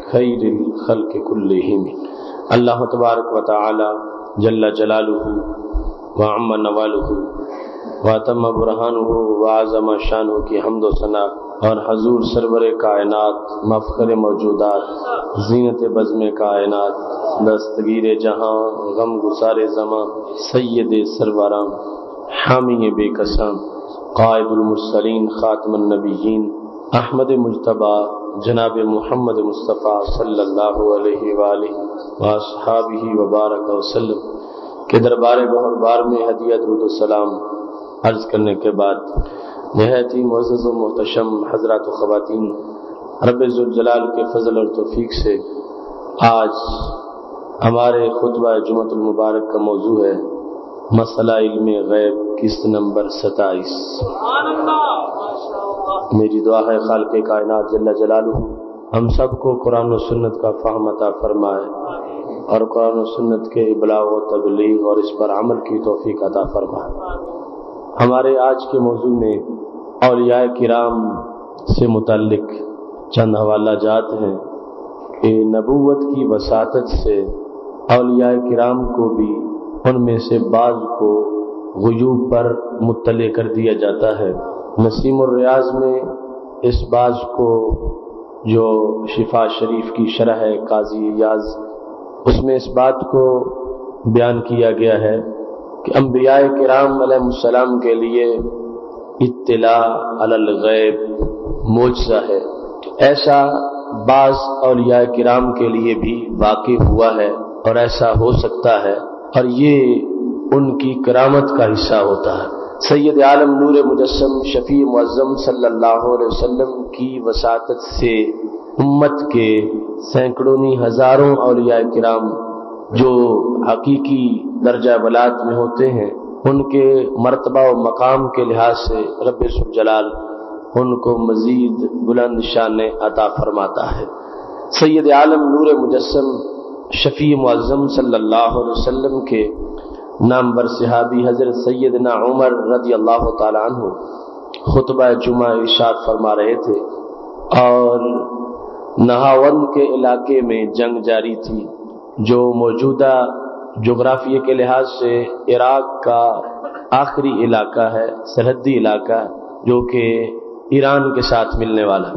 खैर खल के कुल्लम अल्लाह तबारक व ताली जल्ला जलालू वाम नवालू वातम बुरहान हो वाजम शान हो की हमदो सना और हजूर सरवर कायनात मफकर मौजूदात, जीनत बज़म कायनात, दस्तगीर जहाँ, गम गुसार जमा सैद सरवराम हामी बेकसम कायबुलमरसलिन ख़ातमनबीन अहमद मुशतबा जनाब मोहम्मद मुस्तफ़ा सल्लल्लाहु अलैहि वसहाबी वबारक वसल्लम के दरबार बहर बार में हदिया सलाम अर्ज़ करने के बाद नहायत ही मज़ महतशम हजरात ख़वातीन रबाल के फजल और तोफ़ी से आज हमारे खुतबा जुमतुलमबारक का मौजू है। मसला इल्म गैब, किस्त नंबर सताईस। मेरी दुआ है खाल के कायनात जल्ला जलालू हम सबको कुरान सुन्नत का फाहम अता फरमाए और कुरान सुन्नत के इबलाग तबलीग और इस पर अमल की तोफीक अता फरमाए। हमारे आज के मौजू में अलिया किराम से मुतलक चंद हवाला जात हैं। कि नबूवत की वसात से अलिया किराम को भी उनमें से बाज को गयूब पर मुतले कर दिया जाता है। नसीम रियाज में इस बाज को जो शिफा शरीफ की शरह है, काजी रियाज उसमें इस बात को बयान किया गया है कि अम्बिया कराम के लिए इतला अलगैब मोजा है। ऐसा बास और या कराम के लिए भी वाकिफ हुआ है और ऐसा हो सकता है। और ये उनकी करामत का हिस्सा होता है। सैयद आलम नूर मुजस्म शफी मुज़म सल्लाम की वसात से उम्मत के सैकड़ों हज़ारों अलिया कराम जो हकीकी दर्जा वलात में होते हैं, उनके मरतबा और मकाम के लिहाज से रब जलाल उनको मजीद बुलंद शान अता फरमाता है। सैयद आलम नूर मुजस्म शफी मुआज़म सल्लाम के नाम बर सिहाबी सहाबी हज़रत सैदना उमर रदी अल्लाह तु खुतबा जुमा इशाद फरमा रहे थे। और नहावंद के इलाके में जंग जारी थी, जो मौजूदा जोग्राफिया के लिहाज से इराक का आखिरी इलाका है सरहदी इलाका जो कि ईरान के साथ मिलने वाला।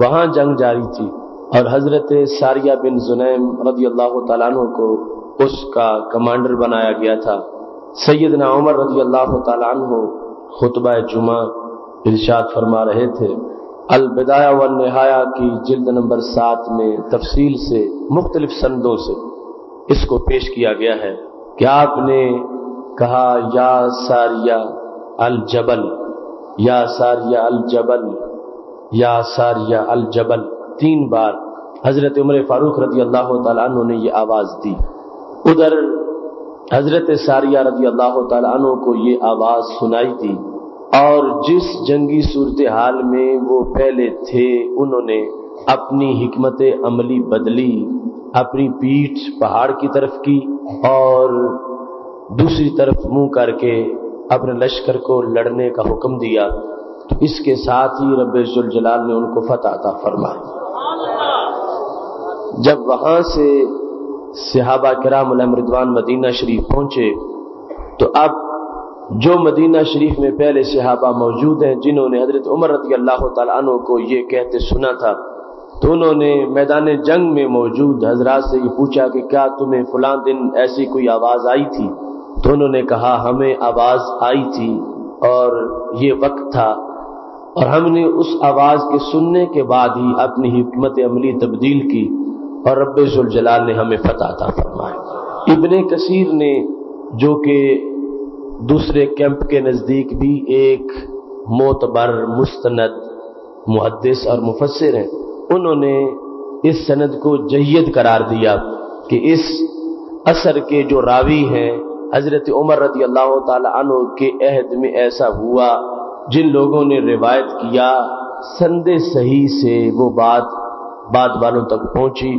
वहाँ जंग जारी थी। और हज़रत सारिया बिन जुनैम रदी अल्लाह तु को उसका कमांडर बनाया गया था। सैदना उमर रदी अल्लाह तु खुतब जुमा इर्शाद फरमा रहे थे। अलबिदाया व नहाया की जिल्द नंबर सात में तफसील से, मुख्तलिफ़ संदों से इसको पेश किया गया है कि आपने कहा, या सारिया अल जबल या सारिया अल जबल या सारिया अल जबल तीन बार हज़रत उमर फारूक रज़ी अल्लाह तु ने यह आवाज़ दी। उधर हज़रत सारिया रज़ी अल्लाह तु को ये आवाज़ सुनाई दी। और जिस जंगी सूरत हाल में वो पहले थे, उन्होंने अपनी हमत अमली बदली, अपनी पीठ पहाड़ की तरफ़ की और दूसरी तरफ़ मुँह करके अपने लश्कर को लड़ने का हुक्म दिया। इसके साथ ही रबेजुल जलाल ने उनको फतह फरमाई। जब वहाँ से सिहाबा कराम रिदवान मदीना शरीफ पहुँचे तो अब जो मदीना शरीफ में पहले सिहाबा मौजूद हैं, जिन्होंने हज़रत उमर रदी अल्लाह तु को ये कहते सुना था तो उन्होंने मैदान जंग में मौजूद हजरात से ये पूछा कि क्या तुम्हें फुला दिन ऐसी कोई आवाज़ आई थी? तो उन्होंने कहा, हमें आवाज़ आई थी और ये वक्त था और हमने उस आवाज़ के सुनने के बाद ही अपनी हिकमत अमली तब्दील की। और रब्बुल जलाल ने हमें फतह था फरमाया। इबन कसीर ने जो कि दूसरे कैंप के नज़दीक भी एक मोतबर, मुस्तनद मुहदस और मुफसर हैं, उन्होंने इस सनद को जयद करार दिया कि इस असर के जो रावी हैं, हज़रत उमर रदी अल्लाह तु के अहद में ऐसा हुआ, जिन लोगों ने रिवायत किया, संदे सही से वो बात बात वालों तक पहुँची,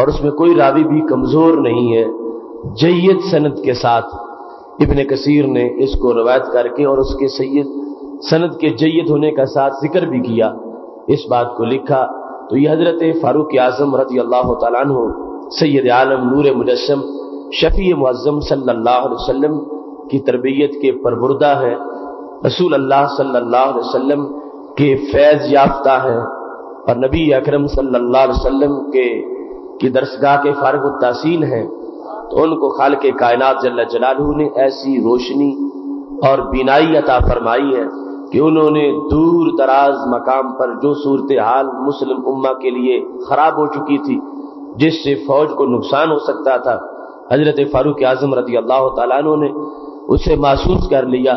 और उसमें कोई रावी भी कमज़ोर नहीं है। जयद सनद के साथ इबन कसीर ने इसको रवायत करके और उसके सैयद सनद के जयद होने का साथ ज़िक्र भी किया, इस बात को लिखा। तो ये हज़रत फारूक आज़म रज़ी अल्लाह तु सैद आलम नूर मुजस्म शफी अलैहि वसल्लम की तरबियत के परबुरदा है। रसूल अल्लाह वसल्लम के फैज याफ्ता है। और नबी अकरम सल्लल्लाहु अलैहि वसल्लम के, की दरसगाह के फारग तहसीन है तो उनको खाल के कायनात जल्ला जलालू ने ऐसी रोशनी और बिनाई अता फरमाई है कि उन्होंने दूर दराज मकाम पर जो सूरत हाल मुस्लिम उम्मा के लिए खराब हो चुकी थी, जिससे फौज को नुकसान हो सकता था, हज़रत फारूक आज़म रज़ी अल्लाह तु ने उसे महसूस कर लिया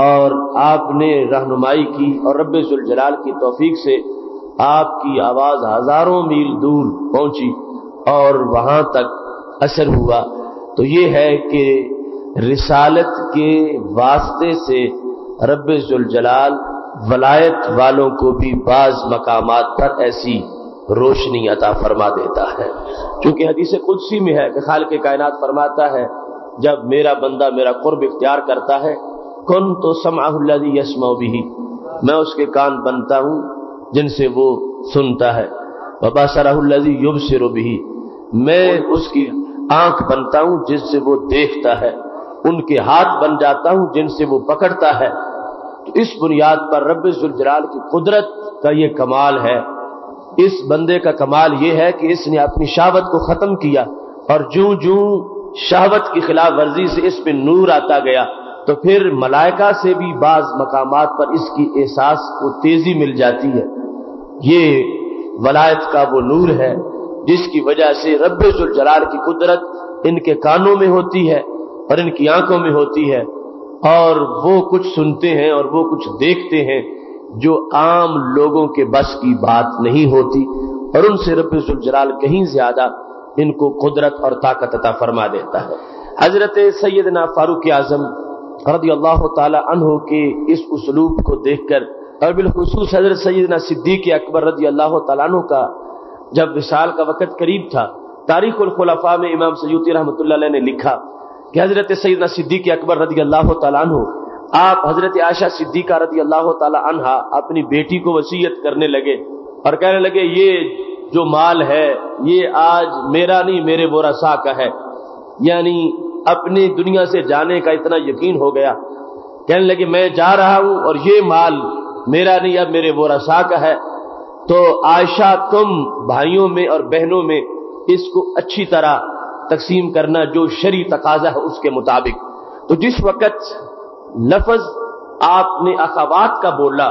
और आपने रहनुमाई की और रब जलाल की तोफीक से आपकी आवाज़ हज़ारों मील दूर पहुँची और वहाँ तक असर हुआ। तो ये है कि रिसालत के वास्ते से रब जलाल वलायत वालों को भी बाज मकाम पर ऐसी रोशनी अता फरमा देता है। क्योंकि हदीस कुदसी में है कि खाल के कायनात फरमाता है, जब मेरा बंदा मेरा कुर्ब इख्तियार करता है, कौन तो समाहुल्लादी यसमो भी मैं उसके कान बनता हूँ जिनसे वो सुनता है। वबा सराहुल्लादी युब सिरो भी मैं उसकी आँख बनता हूँ जिससे वो देखता है। उनके हाथ बन जाता हूँ जिनसे वो पकड़ता है। तो इस बुनियाद पर रब जलाल की कुदरत का ये कमाल है। इस बंदे का कमाल ये है कि इसने अपनी शावत को खत्म किया और जू जू शहावत की खिलाफ वर्जी से इस पे नूर आता गया। तो फिर मलाइका से भी बाज मकामात पर इसकी एहसास को तेज़ी मिल जाती है। ये वलायत का वो नूर है, जिसकी वजह से रब जलाल की कुदरत इनके कानों में होती है और इनकी आँखों में होती है। और वो कुछ सुनते हैं और वो कुछ देखते हैं, जो आम लोगों के बस की बात नहीं होती। और उनसे रब जलाल कहीं ज़्यादा इनको कुदरत और ताकत अता फरमा देता है। हज़रत सैदना फारूक आज़म रदी के इस को देखकर, और बिलखसूस हज़रत सैदना सिद्दीक अकबर रदी अल्लाह तु का जब विशाल का वक़्त करीब था तारीख उलखलफा में इमाम सयूती रहमत ने लिखा कि हज़रत सैदना सिद्दीक अकबर रदी अल्लाह तु आप हज़रत आशा सिद्दीका रदी अल्लाह तहा अपनी बेटी को वसीयत करने लगे और कहने लगे, ये जो माल है, ये आज मेरा नहीं, मेरे बोरासा का है। यानी अपनी दुनिया से जाने का इतना यकीन हो गया। कहने लगे, मैं जा रहा हूँ और ये माल मेरा नहीं, अब मेरे बोरासा का है। तो आयशा, तुम भाइयों में और बहनों में इसको अच्छी तरह तकसीम करना जो शरी तकाजा है उसके मुताबिक। तो जिस वक्त लफज आपने अखावात का बोला,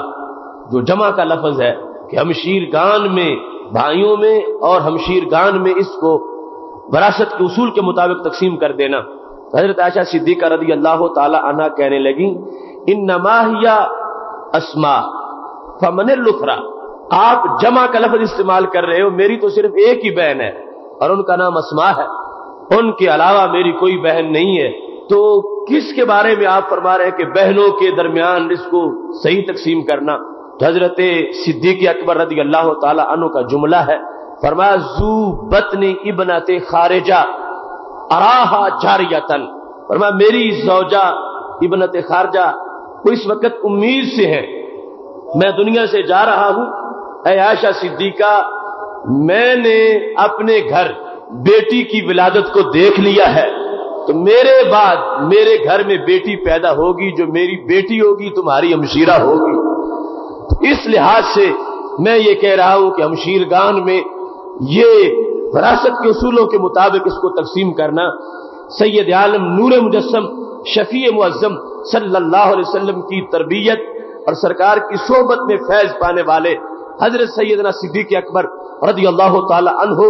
जो जमा का लफज है कि हमशीर गान में, भाइयों में और हमशीर गान में इसको वरासत के उसूल के मुताबिक तकसीम कर देना हज़रत आशा सिद्दीका रदी अल्लाह तला कहने लगी इन नमाहिया अस्मा फमन लुफरा, आप जमा का लफज इस्तेमाल कर रहे हो, मेरी तो सिर्फ़ एक ही बहन है, और उनका नाम असमा है। उनके अलावा मेरी कोई बहन नहीं है। तो किसके बारे में आप फरमा रहे हैं कि बहनों के दरमियान इसको सही तकसीम करना? तो हज़रत सिद्दीक अकबर रदी अल्लाह तु का जुमला है, फरमाया, जू बतनी इबनत खारिजा अराहा जारियतन। फरमाया, मेरी जौजा इबनत खारजा वो इस वक्त उम्मीद से है। मैं दुनिया से जा रहा हूँ। आयशा सिद्दीका, मैंने अपने घर, बेटी की विलादत को देख लिया है। तो मेरे बाद मेरे घर में बेटी पैदा होगी, जो मेरी बेटी होगी, तुम्हारी हमशीरा होगी। तो इस लिहाज से मैं ये कह रहा हूँ कि हमशीर गान में ये वरासत के असूलों के मुताबिक इसको तकसीम करना। सैयद आलम नूर मुजस्म शफी मुआजम सल्लल्लाहु अलैहि वसल्लम की तरबियत और सरकार की सोहबत में फैज पाने वाले हज़रत सैदना सिद्दीक अकबर रदी अल्लाह तहो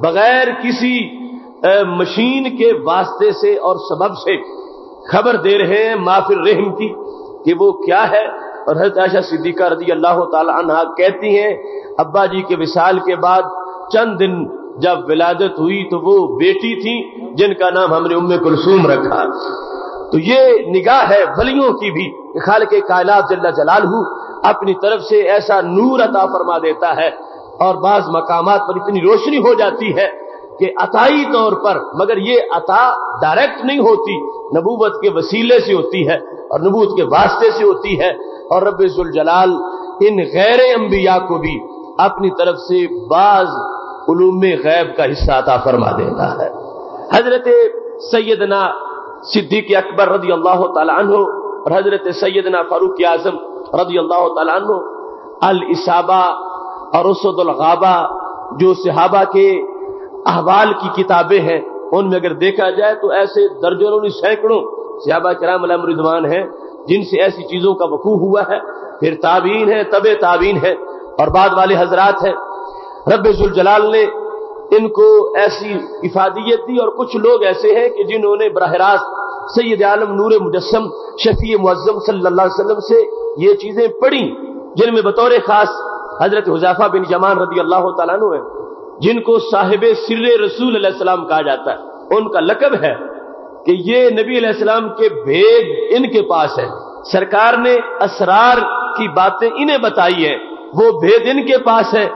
बगैर किसी मशीन के वास्ते से और सबब से खबर दे रहे हैं माफिर रहम की कि वो क्या है। और हज़रत आशा सिद्दीका रदी अल्लाह तहा कहती हैं अब्बा जी के विशाल के बाद चंद दिन जब विलादत हुई तो वो बेटी थी, जिनका नाम हमने उम्म कुलसूम रखा। तो ये निगाह है वलियों की भी खाल के कायलात जल्ला जलालहू अपनी तरफ़ से ऐसा नूर अता फरमा देता है, और बाज मकामात पर इतनी रोशनी हो जाती है कि अताई तौर पर, मगर ये अता डायरेक्ट नहीं होती, नबूवत के वसीले से होती है, और नबूत के वास्ते से होती है, और रबुल इन गैर अंबिया को भी अपनी तरफ़ से बाज उलूम गैब का हिस्सा अता फरमा देता है। हज़रत सैदना सिद्दीक अकबर रदी अल्लाह तु और हज़रत सैदना फारूक आज़म रदी अल्लाह तु अल इसाबा और उसदुलगाबा, जो सिहाबा के अहवाल की किताबें हैं, उनमें अगर देखा जाए तो ऐसे दर्जनों सैकड़ों सियाबा कराम रिजवान हैं, जिनसे ऐसी चीज़ों का वकू हुआ है। फिर ताबीन है, तबे ताबीन है और बाद वाले हजरात हैं। रबुल ने इनको ऐसी इफादियत दी और कुछ लोग ऐसे हैं कि जिन्होंने बरह रास्त सैद आलम नूर मुजस्म शफी अलैहि वसल्लम से ये चीज़ें पढ़ी, जिनमें बतौर खास हज़रत हुजाफा बिन जमान रदी अल्लाह तु है, जिनको साहिब सिर रसूल सलाम कहा जाता है। उनका लकब है कि ये नबी सलाम के भेद इनके पास है। सरकार ने असरार की बातें इन्हें बताई है, वो भेद इनके पास है।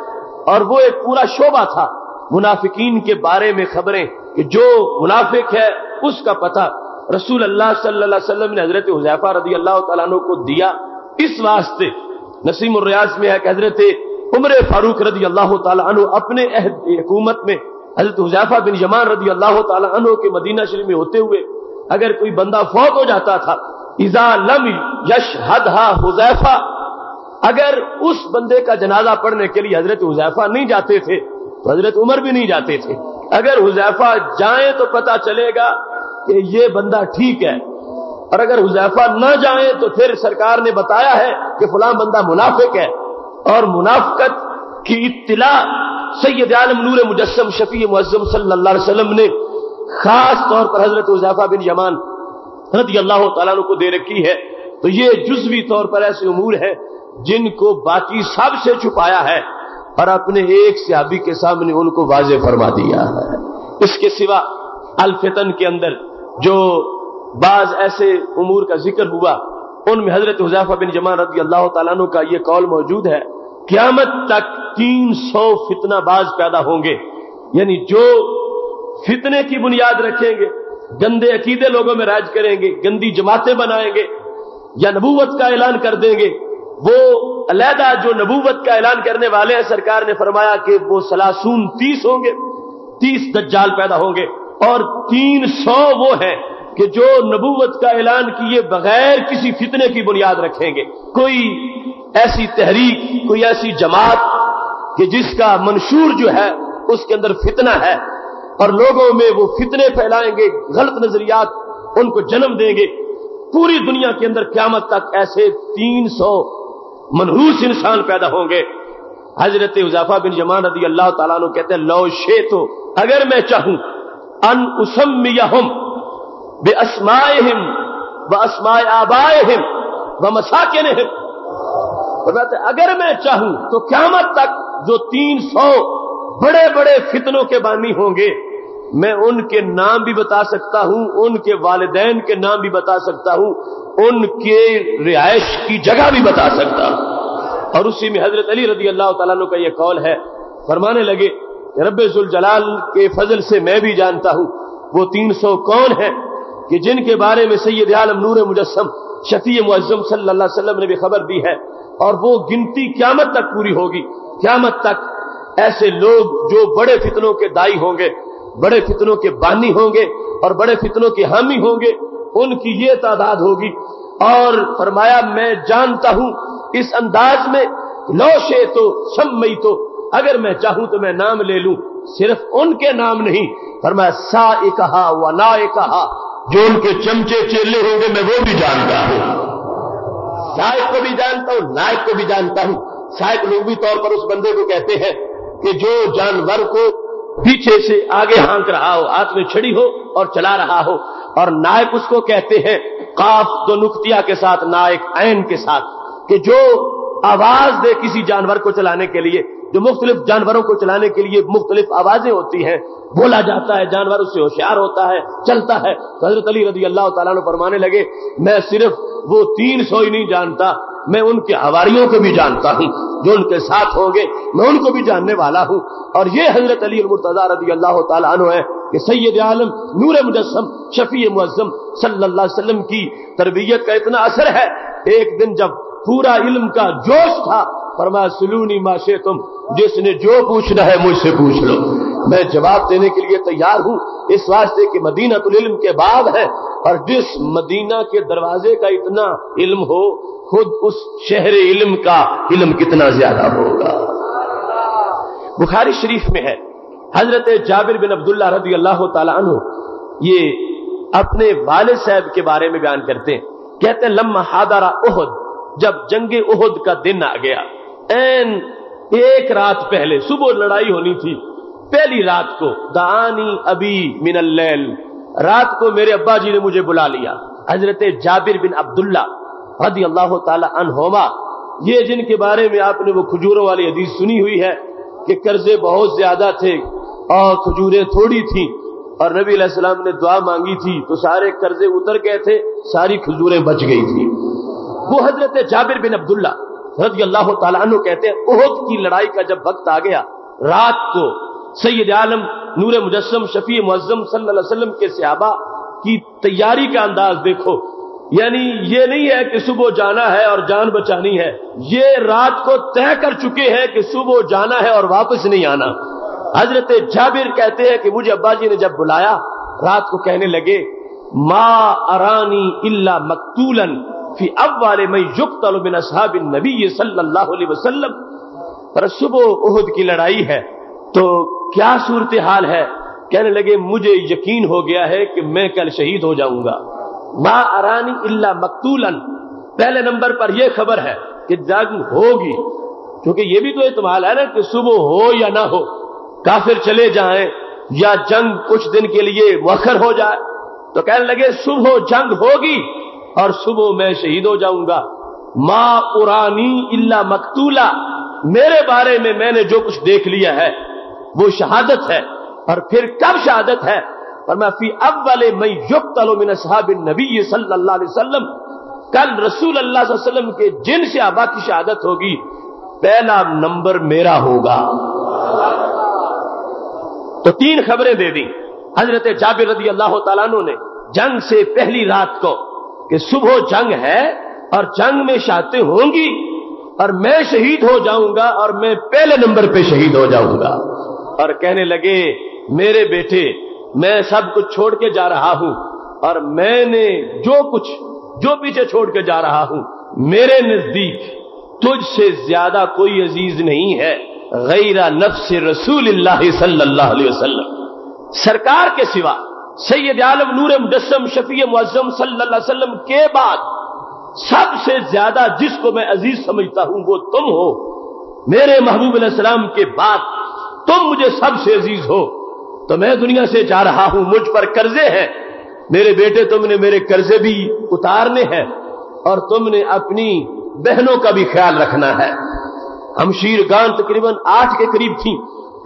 और वो एक पूरा शोबा था। मुनाफिकीन के बारे में खबरें कि जो मुनाफिक है, उसका पता रसूल अल्लाह सल्लल्लाहु अलैहि वसल्लम ने हज़रत हुजैफा रदी अल्लाह तु को दिया। इस वास्ते नसीम रियाज में है कि हज़रत उम्र फारूक रदी अल्लाह तु अपने हुकूमत में हज़रत हुजैफा बिन जमान रदी अल्लाह तु के मदीना शरीफ में होते हुए अगर कोई बंदा फौत हो जाता था, इजा लम यश हद हुजैफा अगर उस बंदे का जनाजा पढ़ने के लिए हज़रत हुजैफा नहीं जाते थे तो हज़रत उमर भी नहीं जाते थे। अगर हुजैफा जाए तो पता चलेगा कि ये बंदा ठीक है। और अगर हुजैफा न जाए तो फिर सरकार ने बताया है कि फुला बंदा मुनाफिक है। और मुनाफकत की इतला सैयद आलम नूर मुजस्म शफी मुजम अलैहि ने खास तौर पर हज़रत हुजैफा बिन यमान रदी अल्लाह तु को दे रखी है। तो ये जुजवी तौर पर ऐसे उमूर है जिनको बाकी सबसे छुपाया है, और अपने एक सियाबी के सामने उनको वाजे फरमा दिया है। इसके सिवा अलफितन के अंदर जो बाज ऐसे उमूर का ज़िक्र हुआ, उनमें हज़रत हुजैफा बिन जमान रदी अल्लाह तु का ये कौल मौजूद है, क्यामत तक तीन सौ फितनाबाज पैदा होंगे। यानी जो फितने की बुनियाद रखेंगे, गंदे अकीदे लोगों में राज करेंगे, गंदी जमातें बनाएँगे, या नबूवत का ऐलान कर देंगे वो अलहदा जो नबूवत का ऐलान करने वाले हैं, सरकार ने फरमाया कि वो सलासून तीस होंगे, तीस दज्जाल पैदा होंगे और तीन सौ वो है कि जो नबूवत का ऐलान किए बगैर किसी फितने की बुनियाद रखेंगे। कोई ऐसी तहरीक, कोई ऐसी जमात कि जिसका मंशूर जो है, उसके अंदर फितना है और लोगों में वो फितने फैलाएँगे, गलत नजरियात उनको जन्म देंगे। पूरी दुनिया के अंदर क्यामत तक ऐसे तीन सौ मनहूस इंसान पैदा होंगे। हज़रत उजाफा बिन जमान रदी अल्लाह तला कहते हैं, लो शे तो अगर मैं चाहूँ, अन उसम हम बे असमाए हिम व असमाए आबाए हिम व मसाकिन हिम अगर मैं चाहूँ तो क्यामत तक जो तीन सौ बड़े बड़े फितनों के बानी होंगे, मैं उनके नाम भी बता सकता हूँ, उनके वालदेन के नाम भी बता सकता हूँ उनके रिहायश की जगह भी बता सकता। और उसी में हज़रत अली रदी अल्लाह तु का यह कौल है, फरमाने लगे रब्बुल जलाल के फजल से मैं भी जानता हूँ, वो तीन सौ कौन है कि जिनके बारे में सैयद आलम नूर मुजस्म शफी सल्लल्लाहु अलैहि ने भी खबर दी है, और वो गिनती क्यामत तक पूरी होगी, क्यामत तक ऐसे लोग जो बड़े फितनों के दाई होंगे, बड़े फितनों के बानी होंगे, और बड़े फितनों के हामी होंगे उनकी ये तादाद होगी। और फरमाया, मैं जानता हूँ, इस अंदाज में लौशे तो शमई तो अगर मैं चाहूँ तो मैं नाम ले लूँ। सिर्फ़ उनके नाम नहीं, फरमाया सा कहा व ना कहा जो उनके चमचे चेले होंगे, मैं वो भी जानता हूँ। साहिब को भी जानता हूँ, नायक को भी जानता हूँ। शायद लोग तौर पर उस बंदे को कहते हैं कि जो जानवर को पीछे से आगे हाँक रहा हो, हाथ में छड़ी हो और चला रहा हो और नायक उसको कहते हैं, काफ दो नुकतिया के साथ, नायक ऐन के साथ, कि जो आवाज़ दे किसी जानवर को चलाने के लिए, जो मुख्तलिफ़ जानवरों को चलाने के लिए मुख्तलिफ़ आवाज़ें होती हैं, बोला जाता है, जानवर उससे होशियार होता है, चलता है। तो हज़रत अली रज़ी अल्लाह तला फरमाने लगे, मैं सिर्फ़ वो तीन सौ ही नहीं जानता, मैं उनके हवारियों को भी जानता हूँ, जो उनके साथ होंगे, मैं उनको भी जानने वाला हूँ। और ये हज़रत अली मुर्तजा रदी अल्लाह तु है कि सैयद आलम नूर मुजस्म शफी मुजम अलैहि की तरबियत का इतना असर है। एक दिन जब पूरा इल्म का जोश था फरमा सलूनी माशे तुम, जिसने जो पूछना है मुझसे पूछ लो। मैं जवाब देने के लिए तैयार हूँ। इस वास्ते कि मदीना तो इल्म के बाद है, और जिस मदीना के दरवाजे का इतना इल्म हो, खुद उस शहर इल्म का इल्म कितना ज़्यादा होगा। बुखारी शरीफ में है। हज़रत जाबिर बिन अब्दुल्ला रदी अल्लाह तु ये अपने वाले साहब के बारे में बयान करते हैं। कहते हैं, लम्मा हादारा उहद, जब जंगे उहद का दिन आ गया। एन एक रात पहले सुबह लड़ाई होनी थी। पहली रात को, दानी अबी मिनल रात को मेरे अब्बा जी ने मुझे बुला लिया। हज़रत जाबिर बिन अब्दुल्ला रदी अल्लाह तहोमा ये जिनके बारे में आपने वो खजूरों वाली हदीस सुनी हुई है कि कर्जे बहुत ज़्यादा थे और खजूरें थोड़ी थी और नबी सलाम ने दुआ मांगी थी तो सारे कर्जे उतर गए थे, सारी खजूरें बच गई थी। वो हज़रत जाबिर बिन अब्दुल्ला रज़ी अल्लाह तु कहते हैं, उहद की लड़ाई का जब वक्त आ गया, रात को सैयद आलम नूर मुजस्म शफी मुजम सल्लम के सियाबा की तैयारी का अंदाज देखो। यानी ये नहीं है कि सुबह जाना है और जान बचानी है, ये रात को तय कर चुके हैं कि सुबह जाना है और वापस नहीं आना। हज़रत जाबिर कहते हैं कि मुझे अब्बा जी ने जब बुलाया, रात को कहने लगे, माँ अरानी इल्ला मकतूलन फ़ी अब वाले मैं युक्त बिन असहाबिन नबी सल्लल्लाहु अलैहि वसल्लम। पर सुबह उहद की लड़ाई है तो क्या सूरत हाल है? कहने लगे, मुझे यकीन हो गया है कि मैं कल शहीद हो जाऊँगा। माँ अरानी इल्ला मकतूलन। पहले नंबर पर यह खबर है कि जंग होगी, क्योंकि यह भी तो इतमाल है ना कि सुबह हो या ना हो। काफिर चले जाएँ या जंग कुछ दिन के लिए वखर हो जाए। तो कहने लगे, सुबह जंग होगी और सुबह मैं शहीद हो जाऊँगा। माँ उरानी इल्ला मकतूला। मेरे बारे में मैंने जो कुछ देख लिया है, वो शहादत है और फिर कब शहादत है? और मैं, फ़ी अब वाले मैं युग तलोमिन साहबिन नबी वसल्लम। कल रसूल अल्लाह वसल्लम के जिन से आबा की शहादत होगी, पहला नंबर मेरा होगा। तो तीन खबरें दे दी। हज़रत जाबिर रदी अल्लाह तु ने, जंग से पहली रात को, कि सुबह जंग है और जंग में शाते होंगी और मैं शहीद हो जाऊँगा और मैं पहले नंबर पे शहीद हो जाऊँगा। और कहने लगे, मेरे बेटे, मैं सब कुछ छोड़ के जा रहा हूँ और मैंने जो कुछ, जो पीछे छोड़ के जा रहा हूँ, मेरे नज़दीक तुझसे ज़्यादा कोई अज़ीज़ नहीं है। गैरा नफ्स रसूल वसल्लम। सरकार के सिवा सैयद आलम नूर मुजस्म शफी मुजम वसल्लम के बाद सबसे ज़्यादा जिसको मैं अज़ीज़ समझता हूँ वो तुम हो। मेरे महबूब सलाम के बाद तुम मुझे सबसे अज़ीज़ हो। तो मैं दुनिया से जा रहा हूँ, मुझ पर कर्जे हैं। मेरे बेटे तुमने मेरे कर्जे भी उतारने हैं और तुमने अपनी बहनों का भी ख्याल रखना है। हम शीर गान तकरीबन आठ के करीब थी।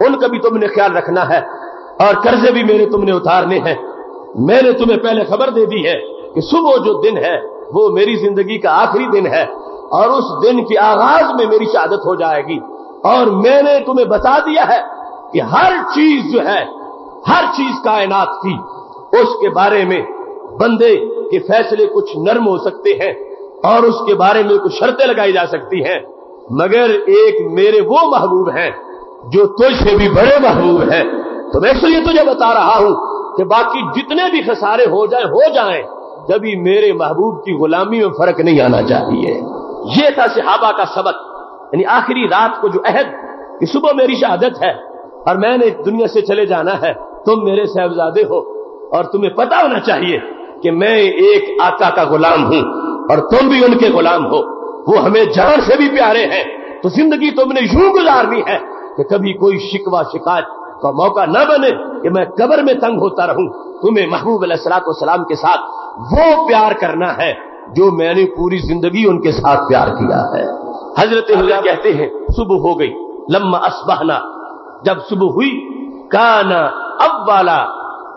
उनका भी तुमने ख्याल रखना है और कर्जे भी मेरे तुमने उतारने हैं। मैंने तुम्हें पहले खबर दे दी है कि सुबह जो दिन है, वो मेरी ज़िंदगी का आखिरी दिन है और उस दिन के आगाज़ में मेरी शहादत हो जाएगी। और मैंने तुम्हें बता दिया है कि हर चीज़ जो है, हर चीज़ कायनात की। उसके बारे में बंदे के फैसले कुछ नर्म हो सकते हैं और उसके बारे में कुछ शर्तें लगाई जा सकती हैं। मगर एक मेरे वो महबूब हैं, जो तुझसे भी बड़े महबूब हैं। तो मैं इसलिए तुझे बता रहा हूँ कि बाकी जितने भी खसारे हो जाए हो जाए, जब मेरे महबूब की गुलामी में फ़र्क नहीं आना चाहिए। ये था सिहाबा का सबक, यानी आखिरी रात को जो अहद, कि सुबह मेरी शहादत है, और मैंने दुनिया से चले जाना है। तुम मेरे साहबजादे हो, और तुम्हें पता होना चाहिए कि मैं एक आका का गुलाम हूँ, और तुम भी उनके गुलाम हो। वो हमें जान से भी प्यारे हैं। तो ज़िंदगी तुमने यूँ गुजारनी है कि कभी कोई शिकवा, शिकायत का मौका न बने कि मैं कबर में तंग होता रहूँ। तुम्हें महबूब सलाम के साथ वो प्यार करना है जो मैंने पूरी ज़िंदगी उनके साथ प्यार किया है। हज़रत कहते हैं, सुबह हो गई, लम्मा असबहना। जब सुबह हुई, काना अब वाला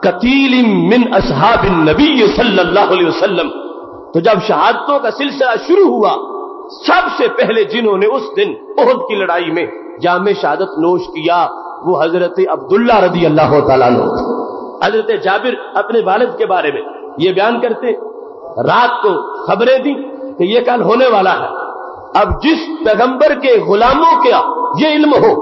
कतील मिन असहाबिन नबी वसल्लम। तो जब शहादतों का सिलसिला शुरू हुआ सबसे पहले जिन्होंने उस दिन उहद की लड़ाई में जाम शहादत नोश किया, वो हज़रत अब्दुल्ला रदी अल्लाह हज़रत जाबिर अपने वालिद के बारे में ये बयान करते, रात को खबरें दी कि ये कल होने वाला है। अब जिस पैगंबर के गुलामों का ये इल्म हो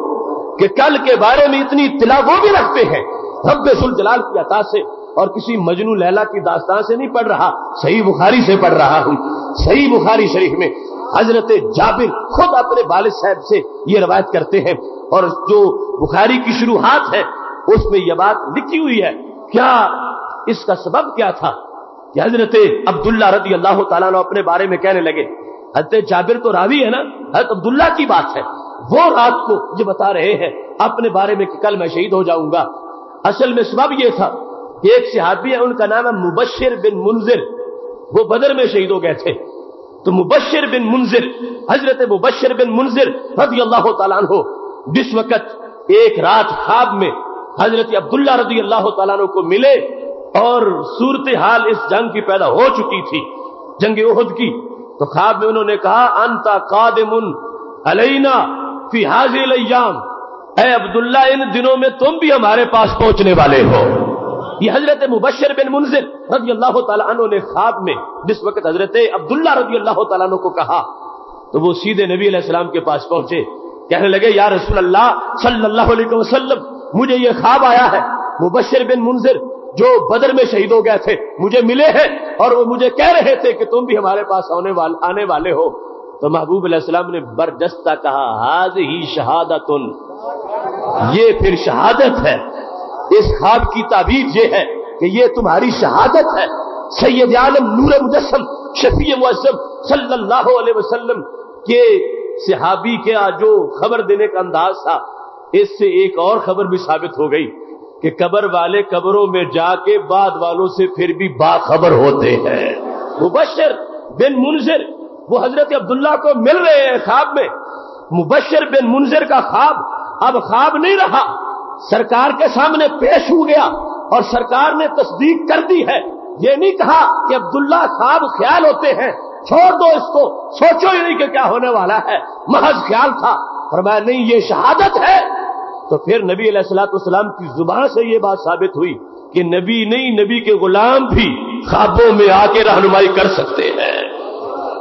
कि कल के बारे में इतनी इतला वो भी रखते हैं रब जलाल की अता से और किसी मजनू लैला की दास्तान से नहीं पढ़ रहा, सही बुखारी से पढ़ रहा हूँ। सही बुखारी शरीफ में हज़रत जाबिर खुद अपने वालिद साहब से ये रवायत करते हैं। और जो बुखारी की शुरुआत है, उसमें यह बात लिखी हुई है, क्या इसका सबब क्या था? कि हज़रत अब्दुल्ला रदी अल्लाह तला अपने बारे में कहने लगे, हज़रत जाबिर तो रावी है ना? हज़रत अब्दुल्ला की बात है। वो रात को जो बता रहे हैं, अपने बारे में कि कल मैं शहीद हो जाऊँगा। असल में सबब यह था कि एक सिहाबी है, उनका नाम है मुबशिर बिन मुंजिर वो बदर में शहीद हो गए थे। तो मुबशिर बिन मुंजिर, हज़रत मुबशर बिन मुंजिर रज़ी अल्लाह हो जिस वक्त एक रात खाब में हज़रत अब्दुल्ला रज़ी अल्लाह तला को मिले और सूरत हाल इस जंग की पैदा हो चुकी थी, जंग उहद की तो खाब में उन्होंने कहा, अंता कादिमुन अलैना फ़ी हाजिल ए अब्दुल्ला इन दिनों में तुम भी हमारे पास पहुँचने वाले हो। ये हज़रत मुबशर बिन मुंजिर रज़ी अल्लाह तु ने ख्वाब में जिस वक्त हज़रत अब्दुल्ला रज़ी अल्लाह तु को कहा तो वो सीधे नबी सलाम के पास पहुँचे। कहने लगे, या रसूल अल्लाह सल्लल्लाहु अलैहि वसल्लम, मुझे ये ख्वाब आया है, मुबशर बिन मुंजिर जो बदर में शहीद हो गए थे, मुझे मिले हैं और वो मुझे कह रहे थे कि तुम भी हमारे पास आने वाले आने वाले हो। तो महबूब अलैहिस्सलाम ने बरदस्ता कहा हाज ही शहादत ये फिर शहादत है। इस खाब की ताबीर ये है कि ये तुम्हारी शहादत है। सैयद आलम नूर मुजस्म शफी मुजम सल्लल्लाहु अलैहि वसल्लम, के सिहाबी के जो खबर देने का अंदाज था। इससे एक और खबर भी साबित हो गई कि कबर वाले कबरों में जाके बाद वालों से फिर भी बाखबर होते हैं। मुबशर बिन मुनजर, वो हज़रत अब्दुल्ला को मिल रहे हैं ख्वाब में। मुबशर बिन मुनजर का ख्वाब अब ख्वाब नहीं रहा। सरकार के सामने पेश हो गया और सरकार ने तस्दीक कर दी है। ये नहीं कहा कि अब्दुल्ला ख्वाब ख्याल होते हैं। छोड़ दो इसको। सोचो ही नहीं कि क्या होने वाला है। महज ख्याल था। और मैं, नहीं, ये शहादत है। तो फिर नबी सलाम की ज़ुबान से यह बात साबित हुई कि नबी नहीं, नबी के गुलाम भी ख्वाबों में आके रहनुमाई कर सकते हैं।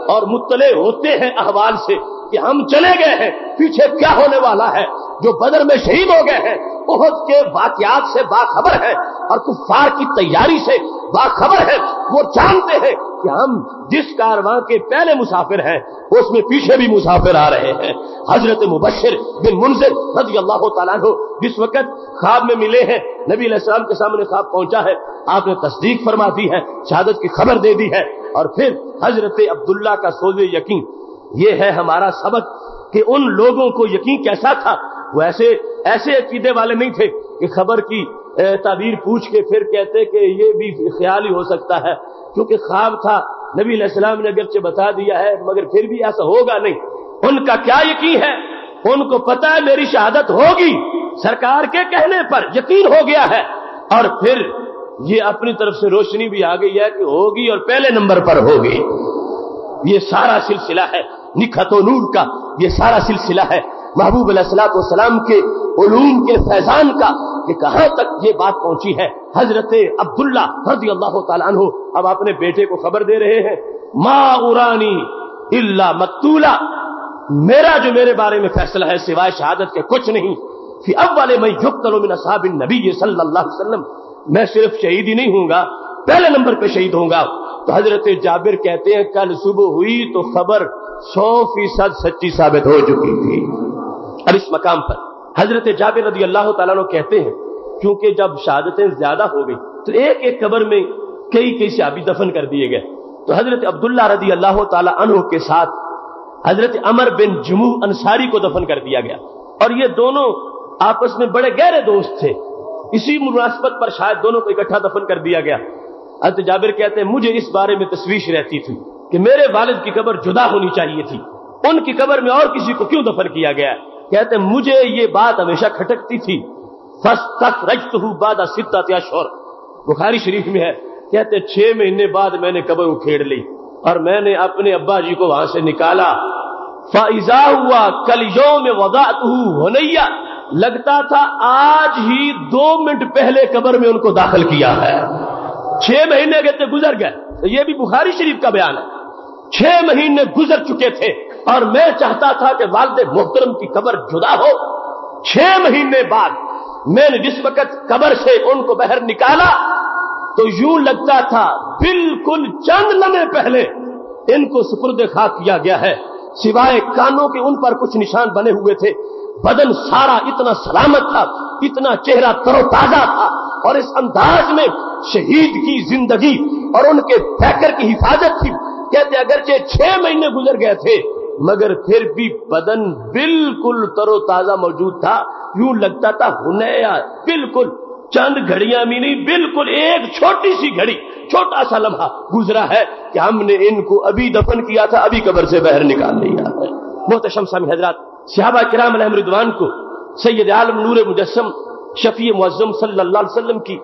और मुतले होते हैं अहवाल से कि हम चले गए हैं। पीछे क्या होने वाला है? जो बदर में शहीद हो गए हैं बहुत के वाकयात से बाखबर है, और कुफार की तैयारी से बाखबर है, वो जानते हैं कि हम जिस कारवां के पहले मुसाफिर हैं, उसमें पीछे भी मुसाफिर आ रहे हैं। हज़रत मुबशर बिन मुंजिर रज़ी अल्लाह तु जिस वक्त ख्वाब में मिले हैं, नबी अलैहिस्सलाम के सामने ख्वाब पहुँचा है, आपने तस्दीक फरमा दी है, शहादत की खबर दे दी है, और फिर हज़रत अब्दुल्ला का सोजे यकीन, ये है हमारा सबक कि उन लोगों को यकीन कैसा था? वो ऐसे ऐसे अकीदे वाले नहीं थे कि खबर की ताबीर पूछ के फिर कहते कि ये भी ख्याल ही हो सकता है। क्योंकि ख्वाब था, नबी सलाम ने अगरचे बता दिया है, मगर फिर भी ऐसा होगा नहीं। उनका क्या यकीन है? उनको पता है मेरी शहादत होगी। सरकार के कहने पर यकीन हो गया है। और फिर ये अपनी तरफ़ से रोशनी भी आ गई है कि होगी और पहले नंबर पर होगी। ये सारा सिलसिला है। निखतो नूर का ये सारा सिलसिला है। महबूब सलाम के उलूम के फैजान का कि कहाँ तक ये बात पहुँची है? हज़रत अब्दुल्ला रज़ी अल्लाह तु अब अपने बेटे को खबर दे रहे हैं, माँ उरानी इल्ला मकतूला मेरा जो मेरे बारे में फैसला है, सिवाय शहादत के कुछ नहीं। फिर अब वाले मैं युक्तलो मिन साबिन नबी सल्लल्लाहु वसल्लम। मैं सिर्फ़ शहीद ही नहीं हूँगा पहले नंबर पे शहीद होऊँगा। तो हज़रत जाबिर कहते हैं, कल सुबह हुई तो खबर सौ फ़ीसद सच्ची साबित हो चुकी थी। अब इस मकाम पर हज़रत जाबिर रदी अल्लाह तला कहते हैं, क्योंकि जब शहादतें ज़्यादा हो गई तो एक एक कबर में कई कई सहाबी दफन कर दिए गए। तो हज़रत अब्दुल्ला रदी अल्लाह तला के साथ हज़रत अमर बिन जमू अंसारी को दफन कर दिया गया। और ये दोनों आपस में बड़े गहरे दोस्त थे। इसी मुनासबत पर शायद दोनों को इकट्ठा दफन कर दिया गया। हज़रत जाबिर कहते हैं, मुझे इस बारे में तस्वीश रहती थी। कि मेरे वालिद की कबर जुदा होनी चाहिए थी। उनकी कबर में और किसी को क्यों दफन किया गया? कहते, मुझे ये बात हमेशा खटकती थी। बादा शोर। बुखारी शरीफ में है। कहते, छह महीने बाद मैंने कबर उखेड़ ली और मैंने अपने अब्बा जी को वहाँ से निकाला। फाइजा हुआ कल यो में वदात होनैया। लगता था, आज ही दो मिनट पहले कबर में उनको दाखिल किया है। छह महीने कहते गुजर गए। तो ये भी बुखारी शरीफ का बयान है। छह महीने गुजर चुके थे और मैं चाहता था कि वालद मोहतरम की कबर जुदा हो। छह महीने बाद मैंने जिस वक्त कबर से उनको बहर निकाला तो यूँ लगता था बिल्कुल चंद लम्हे पहले इनको सुपुर्द खा किया गया है। सिवाय कानों के उन पर कुछ निशान बने हुए थे। बदन सारा इतना सलामत था, इतना चेहरा तरोताजा था और इस अंदाज में शहीद की ज़िंदगी और उनके पैकर की हिफाजत थी। कहते अगरचे छह महीने गुजर गए थे, मगर फिर भी बदन बिल्कुल तरोताजा मौजूद था। यूँ लगता था हुनैया बिल्कुल। चंद घड़ियाँ भी नहीं, बिल्कुल एक छोटी सी घड़ी, छोटा सा लम्हा गुजरा है कि हमने इनको अभी दफन किया था, अभी कबर से बाहर निकाल लिया है। मोहतशम सामी हजरात, सिहाबा किराम रिदवान को, सैयद आलम नूर मुजस्म शफी अलैहि वसल्लम की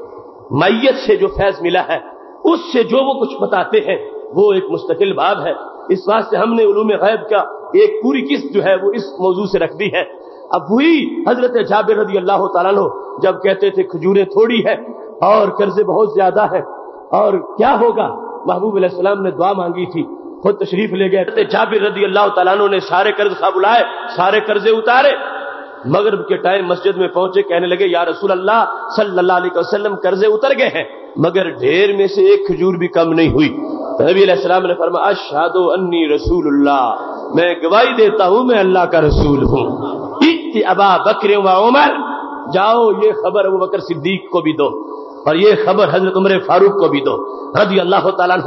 मैयत से जो फैज मिला है, उससे जो वो कुछ बताते हैं वो एक मुस्तकिल बाब है। इस से हमने उलूम गैब का एक पूरी किस्त जो है वो इस मौजू से रख दी है। अब वही हज़रत जाबिर रदी अल्लाह तला जब कहते थे, खजूरें थोड़ी है और कर्जे बहुत ज़्यादा है, और क्या होगा? महबूब सलाम ने दुआ मांगी थी, खुद तशरीफ़ ले गए। जाबिर रदी अल्लाह तला ने सारे कर्ज खा बुलाए सारे कर्जे उतारे। मगरब के टाइम मस्जिद में पहुँचे, कहने लगे, या रसूल अल्लाह सल्लल्लाहु अलैहि वसल्लम, कर्जे उतर गए हैं, मगर ढेर में से एक खजूर भी कम नहीं हुई। तो नबी अलैहिस्सलाम ने फरमा अशादो अन्नी रसूलुल्लाह, मैं गवाही देता हूँ, मैं अल्लाह का रसूल हूँ। अबा बकर उमर, जाओ, ये खबर अबू बकर सिद्दीक को भी दो, और ये खबर हज़रत उमर फारूक को भी दो। रज़ी अल्लाह तला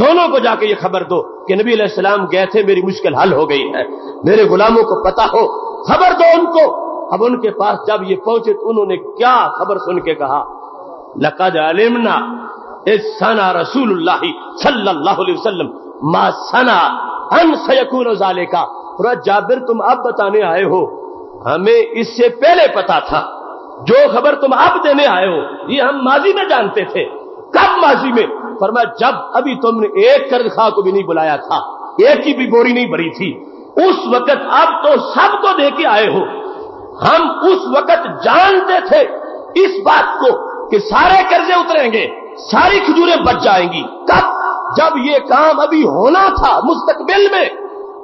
दोनों को जाके ये खबर दो कि नबी सलाम गए थे, मेरी मुश्किल हल हो गई है। मेरे गुलामों को पता हो, खबर दो उनको। अब उनके पास जब ये पहुँचे तो उन्होंने क्या खबर सुन के कहा, लकद अलिमना सना रसूल सल्लल्लाहु अलैहि वसल्लम मा सना अन सयकून जाले का जाबिर तुम अब बताने आए हो हमें इससे पहले पता था जो खबर तुम अब देने आए हो ये हम माजी में जानते थे कब माजी में फरमा जब अभी तुमने एक कर्ज खा को भी नहीं बुलाया था एक की भी बोरी नहीं भरी थी उस वक्त अब तो सबको दे के आए हो हम उस वक्त जानते थे इस बात को कि सारे कर्जे उतरेंगे सारी खजूरें बच जाएँगी। कब? जब ये काम अभी होना था मुस्तकबिल में।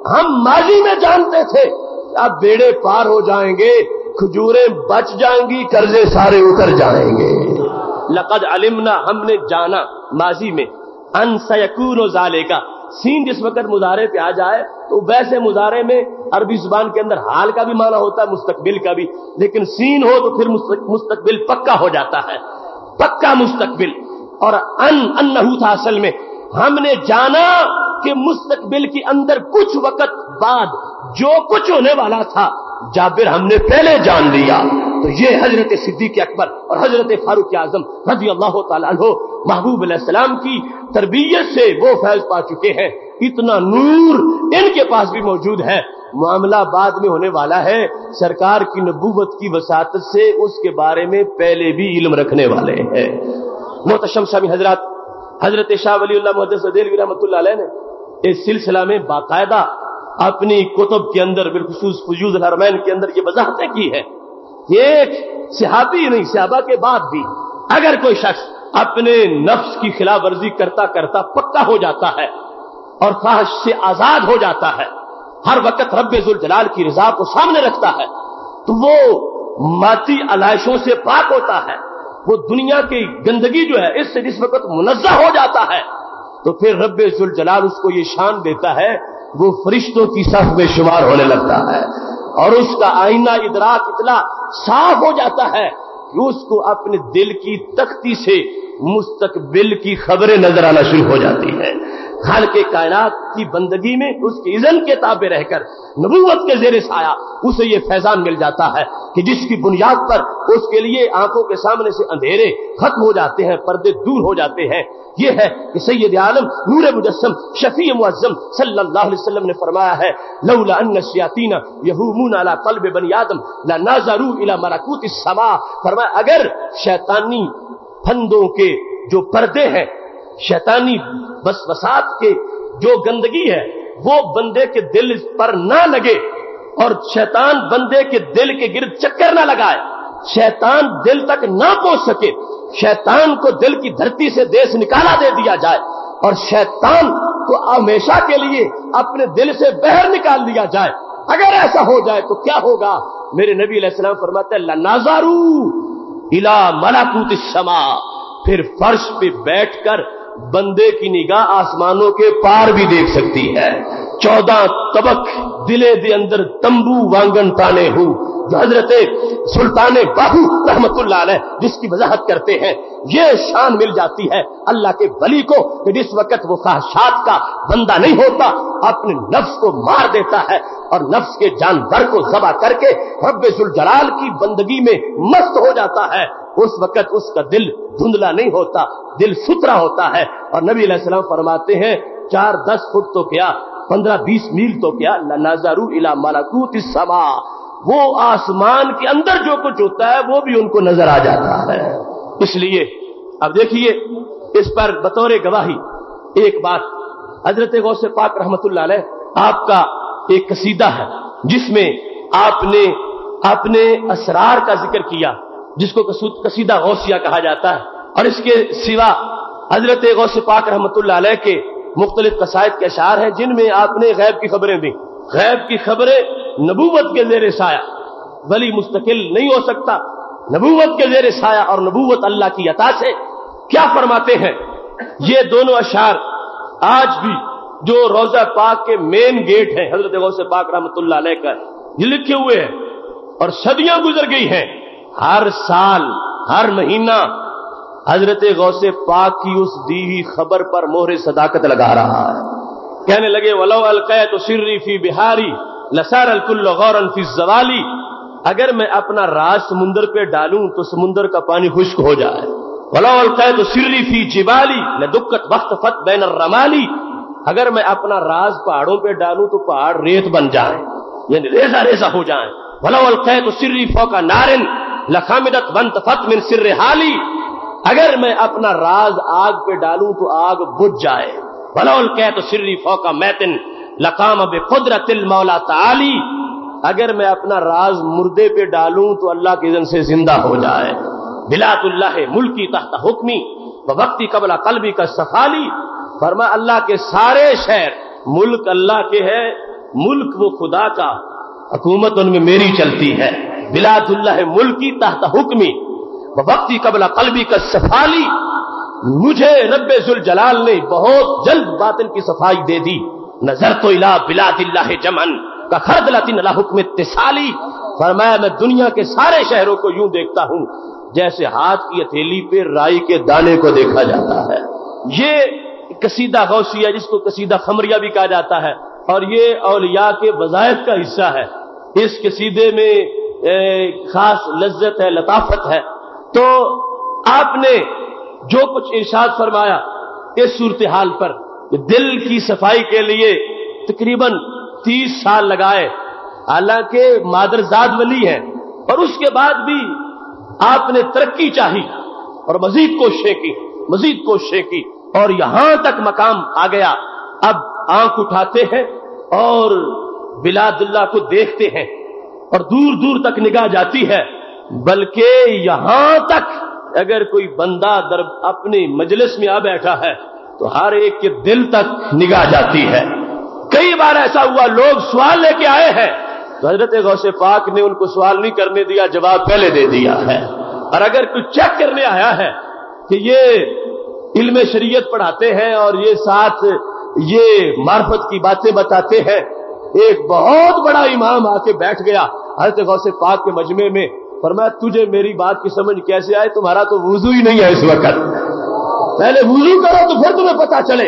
हम माजी में जानते थे, अब बेड़े पार हो जाएँगे, खजूरें बच जाएँगी, कर्जे सारे उतर जाएँगे। लकद अलिमना, हमने जाना माजी में। अनसयकून जाले का सीन जिस वक्त मुजारे पे आ जाए तो वैसे मुजारे में अरबी ज़ुबान के अंदर हाल का भी माना होता है, मुस्तकबिल का भी। लेकिन सीन हो तो फिर मुस्तकबिल पक्का हो जाता है। पक्का मुस्तकबिल। और अन अन था असल में। हमने जाना कि मुस्तकबिल के अंदर कुछ वक्त बाद जो कुछ होने वाला था, जाबिर हमने पहले जान लिया। तो ये हज़रत सिद्दीक अकबर और हज़रत फारूक आज़म रज़ी अल्लाह तहो महबूब सलाम की तरबियत से वो फैज पा चुके हैं। इतना नूर इनके पास भी मौजूद है। मामला बाद में होने वाला है। सरकार की नबूवत की वसात से उसके बारे में पहले भी इल्म रखने वाले हैं। मोहतशम शामी हज़रत। हज़रत शाह वली रहमत ने इस सिलसिला में बाकायदा अपनी कुतुब के अंदर बिलखसूस फजूज हरमैन के अंदर ये वजाहतें की है। एक सिहाबी नहीं, सिहाबा के बाद भी अगर कोई शख्स अपने नफ्स की खिलाफ वर्जी करता करता पक्का हो जाता है और ख्वाहिश से आज़ाद हो जाता है, हर वक्त रब्बुल जलाल की रजा को सामने रखता है तो वो माती अलाइशों से पाक होता है। वो दुनिया की गंदगी जो है, इससे जिस वक्त मुनजा हो जाता है तो फिर रब जलाल उसको ये शान देता है, वो फरिश्तों की सफ में शुमार होने लगता है। और उसका आईना इदराक इतना साफ़ हो जाता है कि उसको अपने दिल की तख्ती से मुस्तकबिल की खबरें नज़र आना शुरू हो जाती है। खाल के कायनात की बंदगी में उसके इजन के ताबे रहकर नबूवत के जेर साया उसे ये फैजान मिल जाता है कि जिसकी बुनियाद पर उसके लिए आँखों के सामने से अंधेरे खत्म हो जाते हैं, पर्दे दूर हो जाते हैं। ये है कि सैयद आलम नूर मुजस्म शफी मुआजम सल्लल्लाहु अलैहि वसल्लम ने फरमाया है, लौला अन्न शयातीन यहूमून अला कल्ब बनी आदम ला नाजरू इला मलाकूत समा। फरमाया, अगर शैतानी फंदों के जो पर्दे हैं, शैतानी बस वसात के जो गंदगी है, वो बंदे के दिल पर ना लगे और शैतान बंदे के दिल के गिर्द चक्कर ना लगाए। शैतान दिल तक ना पहुँच सके। शैतान को दिल की धरती से देश निकाला दे दिया जाए और शैतान को हमेशा के लिए अपने दिल से बहर निकाल दिया जाए। अगर ऐसा हो जाए तो क्या होगा? मेरे नबी सलाम फरमाते नाजारू इला मलाकूत समा। फिर फर्श पे बैठकर बंदे की निगाह आसमानों के पार भी देख सकती है। चौदह तबक दिले दे अंदर तंबू वांगन ताने हूँ। जो हज़रत सुल्तान बाहू रहमतुल्लाह जिसकी वजाहत करते हैं, ये शान मिल जाती है अल्लाह के बली को कि जिस वक्त वो ख्वाहिशात का बंदा नहीं होता, अपने नफ्स को मार देता है और नफ्स के जानवर को जबा करके रब्बुल जलाल की बंदगी में मस्त हो जाता है। उस वक्त उसका दिल धुंधला नहीं होता, दिल सुथरा होता है। और नबी सलाम फरमाते हैं, चार दस फुट तो क्या पंद्रह बीस मील तो क्या? नाजारू इला मलाकूत समा। वो आसमान के अंदर जो कुछ होता है, वो भी उनको नज़र आ जाता है। इसलिए, अब देखिए, इस पर बतौर गवाही। एक बात, हज़रत गौस पाक रहमतुल्लाह आपका एक कसीदा है, जिसमें आपने अपने असरार का ज़िक्र किया, जिसको कसीदा गौसिया कहा जाता है। और इसके सिवा हज़रत गौस पाक रहमतुल्लाह के मुख्तलिफ़ कसायद के अशार हैं, जिनमें आपने गैब की खबरें दी। गैब की खबरें नबूवत के जेर साया वली मुस्तकिल नहीं हो सकता। नबूवत के जेर साया और नबूवत अल्लाह की अता से। क्या फरमाते हैं? ये दोनों अशार आज भी जो रोजा पाक के मेन गेट है, हज़रत गौसे पाक रहमतुल्लाह का, ये लिखे हुए हैं और सदियाँ गुजर गई हैं। हर साल, हर महीना हज़रत गौसे पाक की उस दी हुई खबर पर मोहरे सदाकत लगा रहा है। कहने लगे, वलो अलकै तो सिर्री फ़ी बिहारी, लसार अलकुल्ल जवाली। अगर मैं अपना राज समुन्द्र पे डालूं तो समुन्द्र का पानी खुश्क हो जाए। वलो अलकै तो सिर्री फ़ी जिबाली न दुक्कत वक्त फत बैन रमाली। अगर मैं अपना राज पहाड़ों पे डालूं तो पहाड़ रेत बन जाए, यानी रेजा रेजा हो जाए। वलो अलकै तो सिर्री फौका नारिन लखामिदत वंत फत मिन सिर हाली। अगर मैं अपना राज आग पे डालूं तो आग बुझ जाए। भलौल कह तो सिर्री फौका मैतिन, लकाम अब कुदरतिल मौला ताली। अगर मैं अपना राज मुर्दे पे डालूं तो अल्लाह के जन से ज़िंदा हो जाए। बिलातुल्लाह मुल्की तहत हुक्मी वक्ती कबला कलबी का सफाली। फरमा अल्लाह के सारे शहर, मुल्क अल्लाह के है, मुल्क वो खुदा का। हुकूमत उनमें मेरी चलती है। बिलातुल्लाह मुल्की तहत हुक्मी वक्ती कबला कलबी का सफाली। मुझे रब्बे जुल जलाल ने बहुत जल्द बातिन की सफ़ाई दे दी। नज़र तो इला बिलादिल्ला जमन का खरद लतिन हुक्म तिसाली फरमाया, मैं दुनिया के सारे शहरों को यूँ देखता हूँ, जैसे हाथ की हथेली पे राई के दाने को देखा जाता है। ये कसीदा गौसिया जिसको कसीदा खमरिया भी कहा जाता है। और ये औलिया के वजायत का हिस्सा है। इस कसीदे में खास लज्जत है, लताफत है। तो आपने जो कुछ इर्शाद फरमाया इस सूरत हाल पर, दिल की सफ़ाई के लिए तकरीबन तीस साल लगाए। हालाँकि मादरजाद वली है, और उसके बाद भी आपने तरक्की चाही और मजीद कोशिशें की, मजीद कोशिशें की, और यहाँ तक मकाम आ गया। अब आँख उठाते हैं और बिलादुल्ला को देखते हैं, और दूर दूर तक निगाह जाती है। बल्कि यहाँ तक अगर कोई बंदा दर अपनी मजलिस में आ बैठा है तो हर एक के दिल तक निगाह जाती है। कई बार ऐसा हुआ, लोग सवाल लेके आए हैं तो हज़रत गौसे पाक ने उनको सवाल नहीं करने दिया, जवाब पहले दे दिया है। और अगर कोई चेक करने आया है कि ये इल्म शरीयत पढ़ाते हैं और ये साथ ये मार्फत की बातें बताते हैं, एक बहुत बड़ा इमाम आके बैठ गया, हज़रत गौसे पाक के मजमे में फरमाया, तुझे मेरी बात की समझ कैसे आए तुम्हारा तो वज़ू ही नहीं है इस वक्त। पहले वज़ू करो तो फिर तुम्हें पता चले।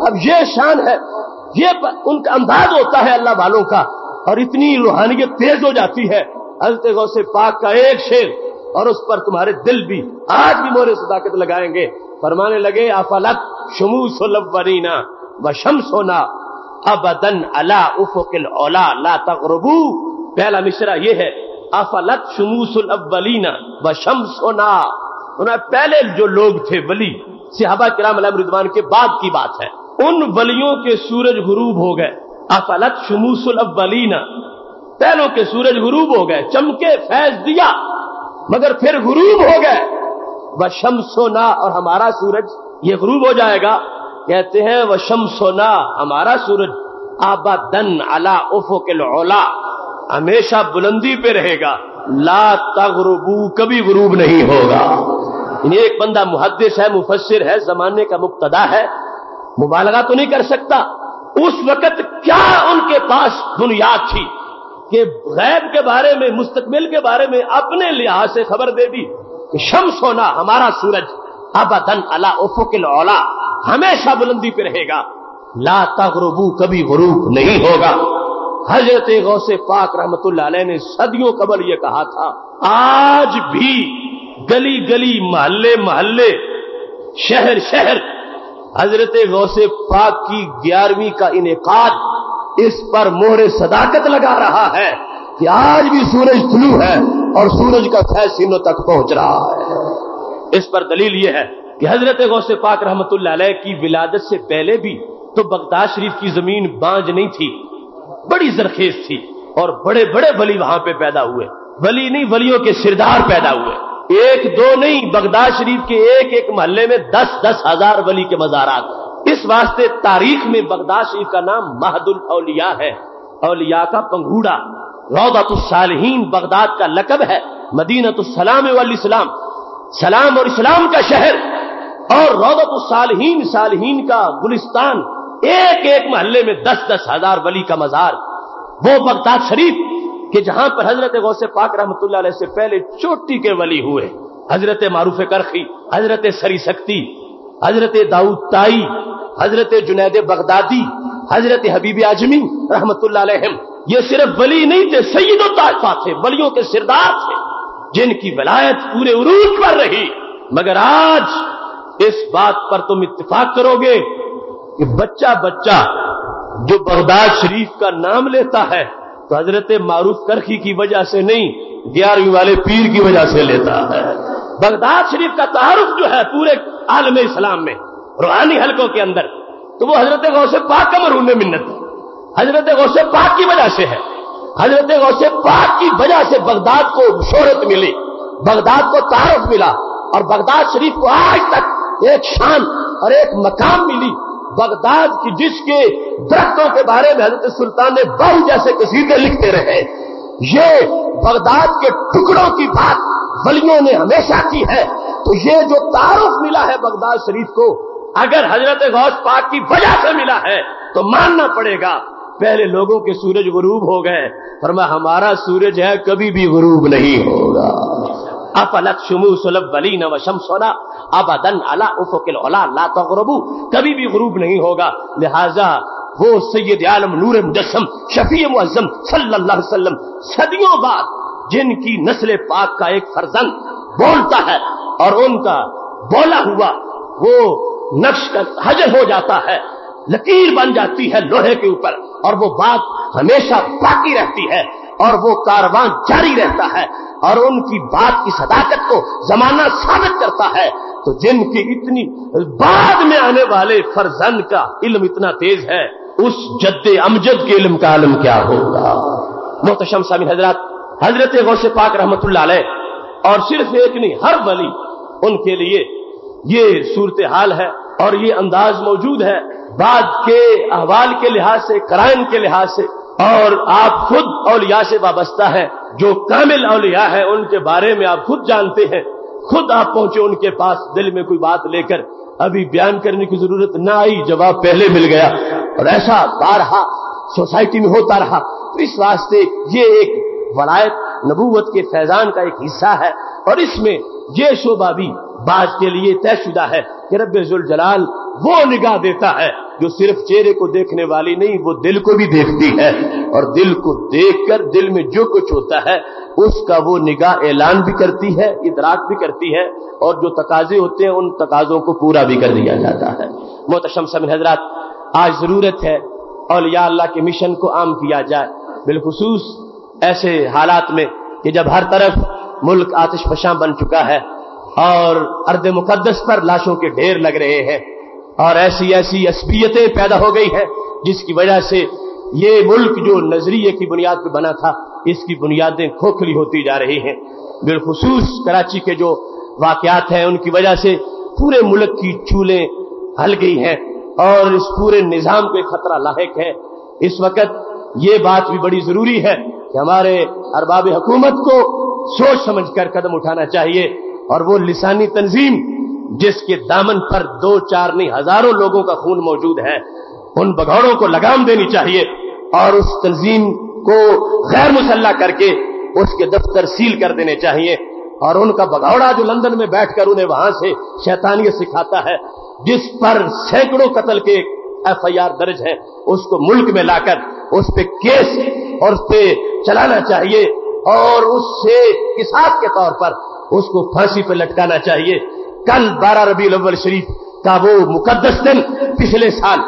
अब ये शान है, ये उनका अंदाज होता है अल्लाह वालों का, और इतनी रूहानियत तेज हो जाती है। हज़रत गौसे पाक का एक शेर, और उस पर तुम्हारे दिल भी, आज भी मोरे सदाकत लगाएँगे। फरमाने लगे, अफलत शमू सोलवरीना व शम सोना अबदन अला उफुकिल ओला ला तकरबू पहला मिश्रा ये है अफलत शमूसुल व शम सोना पहले जो लोग थे वली, सिहाबा किराम के बाद की बात है। उन वलियों के सूरज गुरूब हो गए। अफलत शमूसुल अव्वलीना, पहलों के सूरज गुरूब हो गए, चमके, फैज दिया, मगर फिर गुरूब हो गए। वह शमसोना, और हमारा सूरज, ये गुरूब हो जाएगा। कहते हैं वह शमसोना, हमारा सूरज, आबादन अला उफो के ओला हमेशा बुलंदी पे रहेगा। ला तगरुबू, कभी गुरूब नहीं होगा। एक बंदा मुहदस है मुफसर है, जमाने का मुक्तदा है, मुबालगा तो नहीं कर सकता। उस वक्त क्या उनके पास बुनियाद थी कि गैब के बारे में, मुस्तकबिल के बारे में अपने लिहाज से खबर दे दी कि शम्स होना हमारा सूरज, अबदन अला उफुकिल औला, हमेशा बुलंदी पे रहेगा। ला तगरुबू, कभी गुरूब नहीं होगा। हज़रत गौसे पाक रहमत ने सदियों कबल ये कहा था, आज भी गली गली, मोहल्ले मोहल्ले, शहर शहर, हज़रत गौसे पाक की ग्यारहवीं का इनका इस पर मोहरे सदाकत लगा रहा है कि आज भी सूरज तुलू है और सूरज का फैसिनों तक पहुँच रहा है। इस पर दलील यह है कि हज़रत गौसे पाक रहमत की विलादत से पहले भी तो बगदाद शरीफ की ज़मीन बांझ नहीं थी। बड़ी जरखेज थी और बड़े बड़े वली वहाँ पे पैदा हुए। वली नहीं, वलियों के सिरदार पैदा हुए। एक, दो नहीं, बगदाद शरीफ के एक एक मोहल्ले में दस दस हज़ार वली के मजारात। इस वास्ते तारीख में बगदाद शरीफ का नाम महदुल औलिया है। औलिया का पंगूड़ा रौदातुसालहीन बगदाद का लकब है। मदीनतुसलाम इस्लाम। सलाम और इस्लाम का शहर। और रौदतुसालहीन सालहीन का गुलिस्तान। एक एक मोहल्ले में दस दस हज़ार वली का मजार। वो बगदाद शरीफ कि जहाँ पर हज़रत गौसे पाक रहमत से पहले चोटी के वली हुए। हज़रत मारूफ करखी, हज़रत सरी शक्ति हज़रत दाऊद ताई, हज़रत जुनैद बगदादी, हज़रत हबीब आजमी रहमत ये सिर्फ़ वली नहीं थे सईद ताजफा थे, वलियों के सिरदार थे, जिनकी वलायत पूरे उरूज पर रही। मगर आज इस बात पर तुम इत्तेफाक करोगे कि बच्चा बच्चा जो बगदाद शरीफ का नाम लेता है तो हज़रत मारूफ करखी की वजह से नहीं, ग्यारहवीं वाले पीर की वजह से लेता है। बगदाद शरीफ का तारुफ जो है पूरे आलम इस्लाम में, रूहानी हलकों के अंदर तो वो हज़रत गौसे पाक का मरून मिन्नत है। हज़रत गौसे पाक की वजह से है। हज़रत गौसे पाक की वजह से बगदाद को शोहरत मिली, बगदाद को तारुफ मिला, और बगदाद शरीफ को आज तक एक शान और एक मकाम मिली बगदाद की जिसके दरख्तों के बारे में हज़रत सुल्तान ने बहु जैसे कसीदे लिखते रहे। ये बगदाद के टुकड़ों की बात वलियों ने हमेशा की है। तो ये जो तारुफ मिला है बगदाद शरीफ को, अगर हज़रत गौस पाक की वजह से मिला है तो मानना पड़ेगा, पहले लोगों के सूरज गुरूब हो गए, पर मैं, हमारा सूरज है, कभी भी गुरूब नहीं होगा। अफलत शुमू सुलब वली न वशम सोना अबदन अला उफुकिल ओला ला तगरबू कभी भी गुरूब नहीं होगा लिहाजा वो सैयद आलम नूर मुजस्म शफी अलैहि वसल्लम सदियों बाद जिनकी नस्ल पाक का एक फर्जंद बोलता है और उनका बोला हुआ वो नक्श का हजर हो जाता है, लकीर बन जाती है लोहे के ऊपर और वो बात हमेशा बाकी रहती है और वो कारवां जारी रहता है। और उनकी बात की सदाकत को जमाना साबित करता है। तो जिनकी इतनी बाद में आने वाले फरजंद का इल्म इतना तेज है, उस जद्दे अमजद के इल्म का आलम क्या होगा? मोहतशम सामी हज़रत हज़रत गौसे पाक रहमत और सिर्फ़ एक नहीं, हर वली, उनके लिए ये सूरत हाल है और ये अंदाज मौजूद है। बाद के अहवाल के लिहाज से कराइन के लिहाज से और आप खुद औलिया से वाबस्ता है। जो कामिल औलिया है, उनके बारे में आप खुद जानते हैं। खुद आप पहुँचे उनके पास, दिल में कोई बात लेकर। अभी बयान करने की ज़रूरत ना आई, जवाब पहले मिल गया। और ऐसा बारहा सोसाइटी में होता रहा। तो इस वास्ते ये एक वलायत, नबूवत के फैजान का एक हिस्सा है। और इसमें ये शोभा भी बाज के लिए तयशुदा है कि रबुल जलाल वो निगाह देता है जो सिर्फ़ चेहरे को देखने वाली नहीं, वो दिल को भी देखती है। और दिल को देखकर दिल में जो कुछ होता है, उसका वो निगाह ऐलान भी करती है, इदराक भी करती है, और जो तकाजे होते हैं, उन तकाजों को पूरा भी कर दिया जाता है। मोहतशम समिन हजरात, आज ज़रूरत है और या अल्लाह के मिशन को आम किया जाए। बिलखसूस ऐसे हालात में कि जब हर तरफ़ मुल्क आतिश फशां बन चुका है और अर्द मुकदस पर लाशों के ढेर लग रहे हैं। और ऐसी ऐसी असबियतें पैदा हो गई है, जिसकी वजह से ये मुल्क जो नज़रिए की बुनियाद पर बना था, इसकी बुनियादें खोखली होती जा रही हैं। बिलखसूस कराची के जो वाकयात हैं, उनकी वजह से पूरे मुल्क की चूलें हल गई हैं और इस पूरे निज़ाम को खतरा लाक है। इस वक्त ये बात भी बड़ी ज़रूरी है कि हमारे अरबाब हुकूमत को सोच समझ कर कदम उठाना चाहिए। और वो लिसानी तंजीम, जिसके दामन पर दो चार नहीं, हज़ारों लोगों का खून मौजूद है, उन बघौड़ों को लगाम देनी चाहिए और उस तंजीम को गैर मुसल्ला करके उसके दफ्तर सील कर देने चाहिए। और उनका बघौड़ा जो लंदन में बैठकर उन्हें वहाँ से शैतानियत सिखाता है, जिस पर सैकड़ों कत्ल के एफ़ आई आर दर्ज है, उसको मुल्क में लाकर उस पर केस और उस पर चलाना चाहिए और उससे किसाब के तौर पर उसको फांसी पर लटकाना चाहिए। कल बारह रबी अव्वल शरीफ का वो मुकदस दिन पिछले साल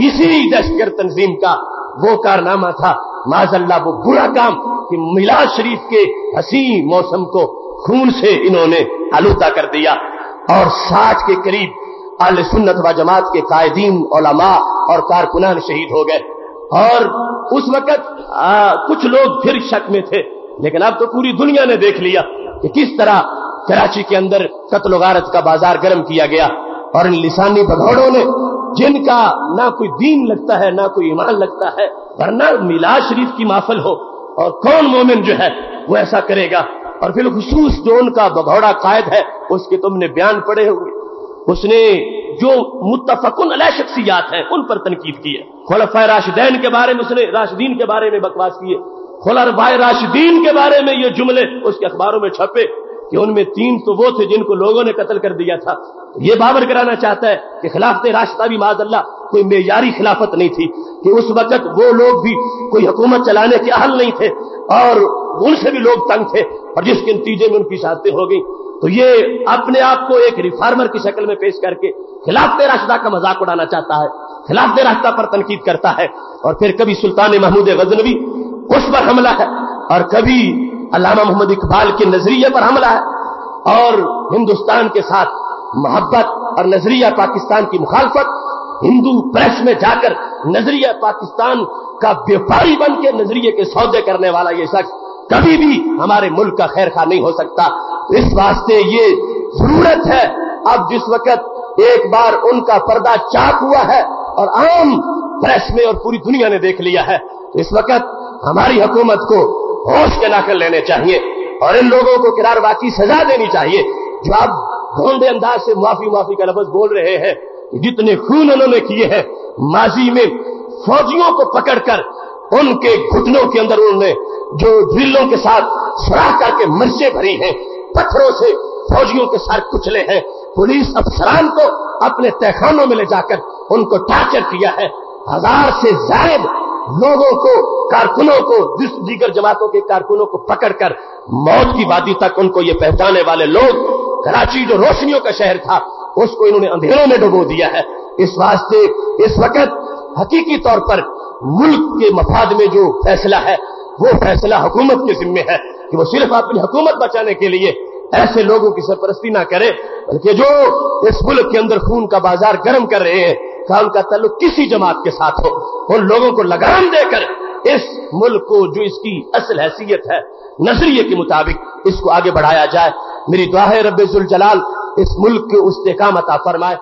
इसी दहशतगर्द तंजीम का वो कारनामा था। माजल्ला वो बुरा काम कि मिलाद शरीफ के हसी मौसम को खून से इन्होंने आलूदा कर दिया। और साठ के करीब आल सुन्नत व जमात के कायदीन ओलमा और कारकुनान शहीद हो गए। और उस वक्त कुछ लोग फिर शक में थे। लेकिन अब तो पूरी दुनिया ने देख लिया कि किस तरह कराची के अंदर कत्ल गारत का बाज़ार गर्म किया गया। और इन लिसानी भगौड़ों ने, जिनका ना कोई दीन लगता है, ना कोई ईमान लगता है वरना मिलाद शरीफ की माफल हो, और कौन मोमिन जो है, वो ऐसा करेगा? और फिर खसूस जो उनका भगौड़ा कायद है, उसके तुमने बयान पड़े होंगे। उसने जो मुतफकुन अलह शख्सियात हैं, उन पर तनकीद की है। खुलफा राशिदैन के बारे में, उसने राशिदीन के बारे में बकवास किए खुलरबाए राशिदीन के बारे में ये जुमले उसके अखबारों में छपे कि उनमें तीन तो वो थे जिनको लोगों ने कत्ल कर दिया था। ये बाबर कराना चाहता है कि खिलाफत रास्ता भी माजल्ला कोई मेयारी खिलाफत नहीं थी। कि उस वक्त वो लोग भी कोई हुकूमत चलाने के अहल नहीं थे और उनसे भी लोग तंग थे और जिसके नतीजे में उनकी शादी हो गई। तो ये अपने आप को एक रिफार्मर की शक्ल में पेश करके खिलाफत रास्ता का मज़ाक उड़ाना चाहता है। खिलाफत रास्ता पर तनकीद करता है। और फिर कभी सुल्तान महमूद गजनवी उस पर हमला है। और कभी अलामा मोहम्मद इकबाल के नज़रिए पर हमला है। और हिंदुस्तान के साथ मोहब्बत और नज़रिया पाकिस्तान की मुखालफत, हिंदू प्रेस में जाकर नज़रिया पाकिस्तान का व्यापारी बन के नज़रिए के सौदे करने वाला ये शख्स कभी भी हमारे मुल्क का खैर खा नहीं हो सकता। इस वास्ते ये ज़रूरत है। अब जिस वक्त एक बार उनका पर्दा चाक हुआ है और आम प्रेस में और पूरी दुनिया ने देख लिया है, इस वक्त हमारी हुकूमत को होश के नाकल लेने चाहिए और इन लोगों को किरार वाकी सजा देनी चाहिए जो आप ढोंडे अंदाज से माफ़ी माफ़ी का लफ्ज बोल रहे हैं। जितने खून उन्होंने किए हैं, माजी में फौजियों को पकड़कर उनके घुटनों के अंदर उन्होंने जो ड्रिलों के साथ सुराख करके मर्चे भरी हैं, पत्थरों से फौजियों के साथ कुचले हैं, पुलिस अफसरान को अपने तहखानों में ले जाकर उनको टार्चर किया है। हज़ार से जायद लोगों को, कारकुनों को दीगर जमातों के कारकुनों को पकड़कर मौत की वादी तक उनको ये पहचाने वाले लोग कराची जो रोशनियों का शहर था, उसको इन्होंने अंधेरों में डुबो दिया है। इस वास्ते, इस वक्त हकीकी तौर पर मुल्क के मफाद में जो फैसला है, वो फैसला हुकूमत के जिम्मे है कि वो सिर्फ़ अपनी हुकूमत बचाने के लिए ऐसे लोगों की सरपरस्ती ना करे, बल्कि जो इस मुल्क के अंदर खून का बाज़ार गर्म कर रहे हैं का उनका तल्लुक किसी जमात के साथ हो, उन लोगों को लगाम देकर इस मुल्क को, जो इसकी असल हैसियत है, नज़रिए के मुताबिक इसको आगे बढ़ाया जाए। मेरी दुआ है रब्बुल जलाल, इस मुल्क के उस्तेकाम अता फरमाए।